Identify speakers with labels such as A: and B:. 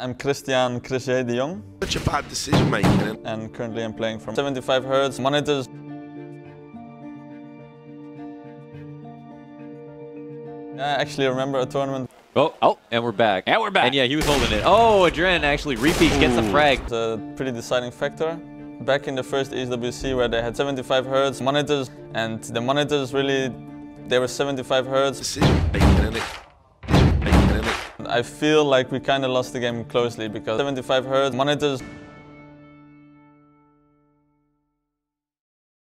A: I'm Christian Crichet de Jong
B: Such a bad decision making. And
A: and currently I'm playing from 75 Hz monitors. I actually remember a tournament,
C: Oh, oh, and we're back.
D: And we're back.
C: And yeah, he was holding it. Oh, Adren actually repeats, gets the frag.
A: it's a pretty deciding factor. Back in the first ESWC where they had 75 Hz monitors and the monitors really, they were 75 Hz.
B: decision making.
A: I feel like we kind of lost the game closely because 75 Hz monitors